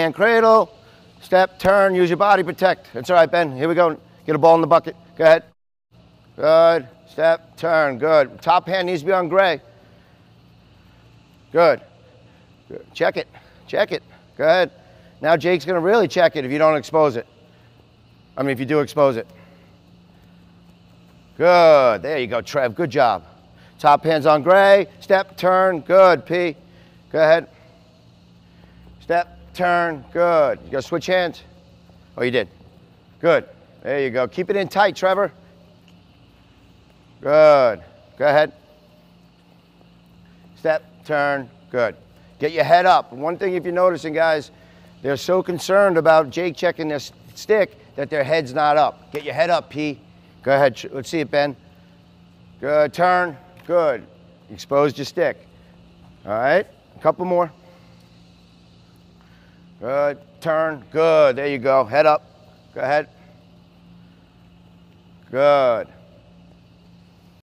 hand cradle, step, turn, use your body, protect. That's all right, Ben. Here we go. Get a ball in the bucket. Go ahead. Good. Step, turn. Good. Top hand needs to be on gray. Good. Good. Check it. Check it. Go ahead. Now Jake's going to really check it if you don't expose it. I mean, if you do expose it. Good. There you go, Trev. Good job. Top hands on gray. Step, turn. Good, P. Go ahead. Step, turn. Good. You got to switch hands. Oh, you did. Good. There you go. Keep it in tight, Trevor. Good. Go ahead. Step, turn. Good. Get your head up. One thing, if you're noticing, guys, they're so concerned about Jake checking this stick that their head's not up. Get your head up, P. Go ahead. Let's see it, Ben. Good. Turn. Good. Exposed your stick. All right. A couple more. Good. Turn. Good. There you go. Head up. Go ahead. Good.